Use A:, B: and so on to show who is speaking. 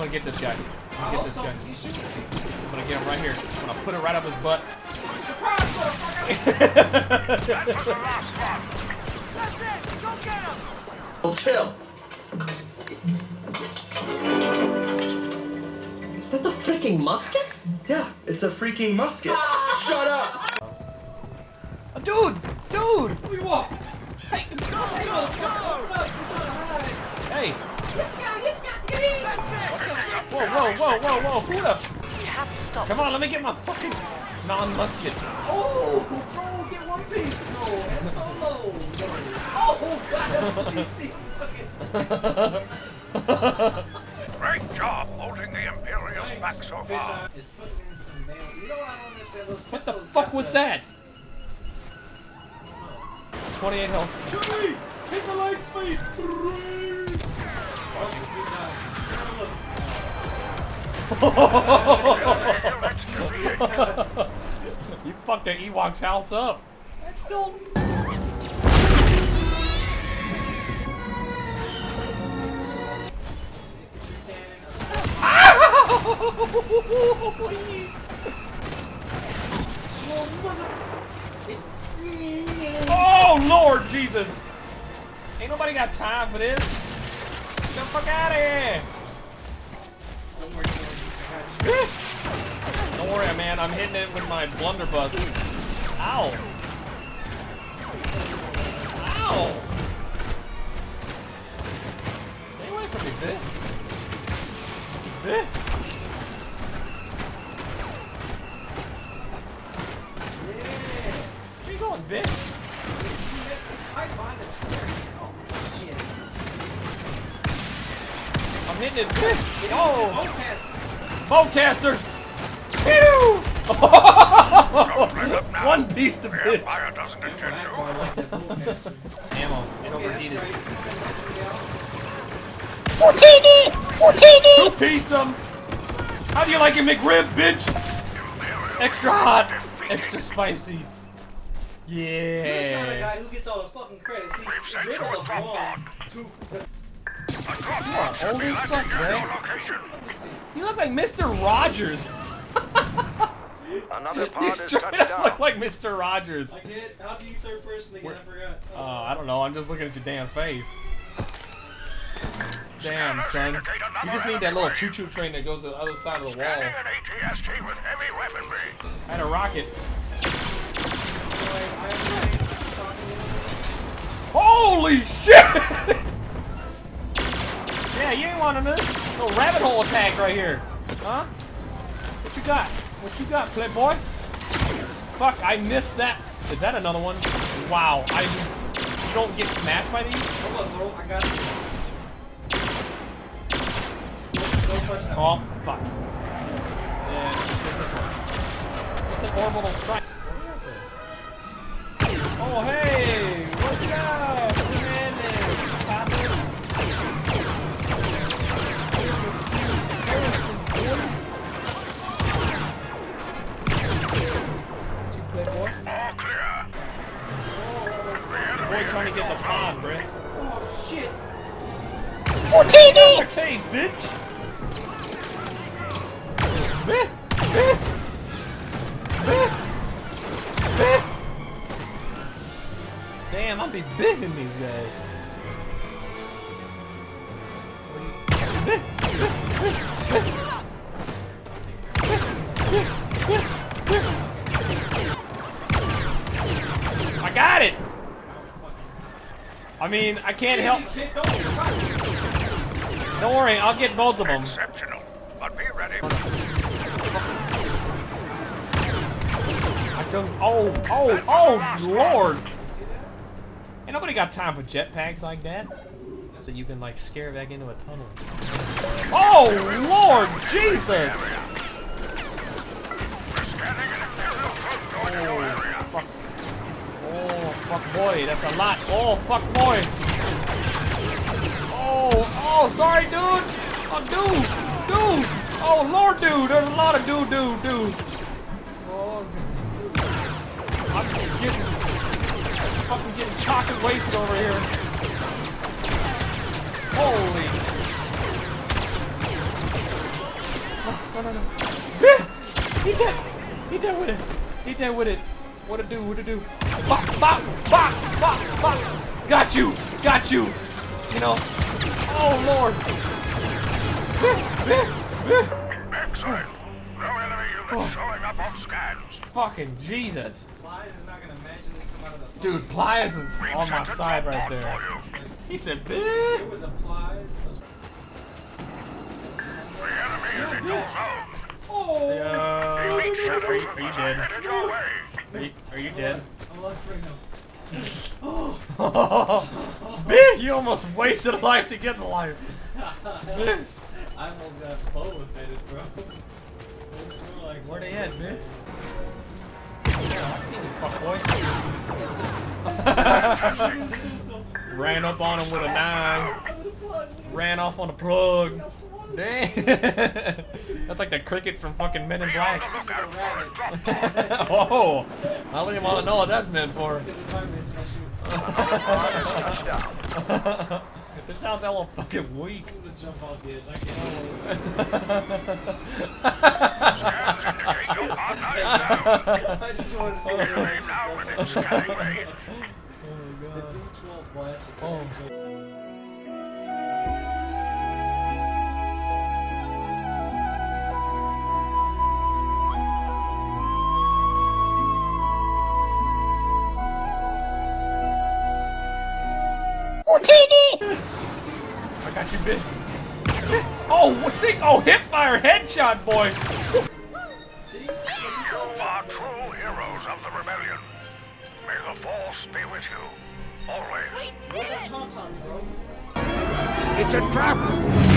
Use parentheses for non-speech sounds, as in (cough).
A: gonna get this guy. I'm gonna get this guy.
B: He's shooting me.
A: I'm gonna get him right here. I'm gonna put it right up his butt.
B: Surprise, motherfucker!
C: That was the last one.
B: That's it! Go get him!
D: Is that the freaking musket?
E: Yeah, it's a freaking musket. Ah.
D: Shut up!
A: Whoa, whoa, whoa, whoa, whoa! Who the?
F: You have to stop.
A: Come on, let me get my fucking non-musket.
B: Oh, bro, get one piece. No, and solo. Oh, God, that's (laughs) easy. (laughs)
C: Great job holding the Imperials back so far.
B: Is putting in some damn. You know what I don't understand? Those
A: What the fuck
B: got
A: was
B: the-
A: that? 28 health.
B: Shoot me! Hit the light speed! Watch (laughs)
A: you fucked the Ewok's house up. That's still. (laughs) Oh Lord Jesus! Ain't nobody got time for this. Get the fuck out of here! Don't worry, man. I'm hitting it with my blunderbuss. Ow! Ow! Stay away from me, bitch. Bitch. Where you going, bitch? I'm hitting it, bitch. Oh! Bowcasters! Pew! (laughs) One piece
C: of
A: bitch.
C: Empire doesn't intend to.
A: Ammo. It overheated. Two piece them. How do you like it, McRib, bitch? Extra hot, extra spicy.
B: You're the
A: Yeah.
B: guy who gets all the fucking credit. See, you're the LeBron. to-
A: You are old as fuck, man. You look like Mr. Rogers. (laughs)
G: Another (laughs)
A: you
G: pod is touched
A: up
G: down.
A: look like Mr. Rogers.
B: I get how do you third person again? I forgot.
A: Uh, I don't know. I'm just looking at your damn face. Damn, son. You just need that little choo-choo train that goes to the other side of the
C: Scanning
A: wall.
C: an ATST with heavy weaponry.
A: I had a rocket. Holy shit! (laughs) yeah, you ain't wanting this. Little rabbit hole attack right here. Huh? What you got? What you got, playboy? Fuck, I missed that. Is that another one? Wow, I you don't get smashed by these?
B: Hold on, bro. I got this. Don't touch that.
A: Oh, fuck. What's this one? What's an orbital strike? Oh, hey! Arcade, bitch! Bitch! Damn, I'll be bidding these guys. I got it! I mean, I can't help.
B: Don't get shot.
A: Don't worry, I'll get both of them.
C: Exceptional. But be ready.
A: I don't. Oh, oh, oh, Lord! Ain't nobody got time for jetpacks like that. So you can like scare back into a tunnel. Oh, Lord, Jesus!
C: Scanning an Imperial troop going in your area.
A: Fuck. Oh, fuck, boy, that's a lot. Oh, fuck, boy. Oh, sorry, dude. Oh, dude, dude. Oh, Lord, dude. There's a lot of dude, dude, dude. Oh, I'm getting, fucking getting chocolate wasted over here. Holy. no, no, no. Yeah, he dead. He dead with it. He dead with it. What to do? What to do? Bop, bop, bop, bop, bop. Got you. Got you. You know. Oh Lord. Yeah, yeah, yeah.
C: Excellent. No enemy
A: Oh.
C: units showing up on scans.
A: Fucking Jesus.
B: Plies is not gonna magically come out of the
A: Dude, Pliers is on my side right there. He said,
B: There
A: bitch.
B: was a Plies.
C: The enemy is in your zone.
B: Oh!
C: Elite shadows
A: are you-
C: of
A: are you dead?
C: headed your way.
A: Are you, are you dead?
B: I'm left for him.
A: bitch, you almost wasted a life to get the life. Bitch.
B: I almost got bow with it, bro. They smell like
A: Where they at, man? Yeah, I seen you, fuckboy. (laughs) (laughs) (laughs)
B: Pistol.
A: Ran up on him with a nine.
B: I'm the plug.
A: Ran off on a plug.
B: Got.
A: Damn. (laughs) That's like the cricket from fucking Men in Black.
C: the lookout for a drop pod.
A: oh, I don't even want to know what that's meant for.
B: Because if I miss (laughs) my shoot.
C: Touchdown.
A: this sounds hella fucking weak.
B: I'm gonna jump off the edge. I can't.
C: Scans (laughs) indicate your partner is down.
B: I just wanted to see
C: Enemy now within scanning range.
B: The D12 blaster.
A: Oh. I got you, bitch. Oh, what's it? Oh, hip fire headshot, boy.
C: You are true heroes of the rebellion. May the force be with you. Always.
B: What's that Tauntauns, bro?
F: It's a trap!